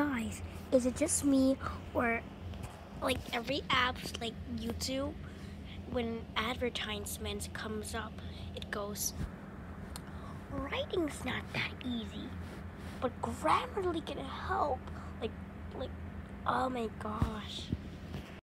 guys, is it just me or like every app like YouTube when advertisements comes up it goes writing's not that easy but grammarly can help like like oh my gosh.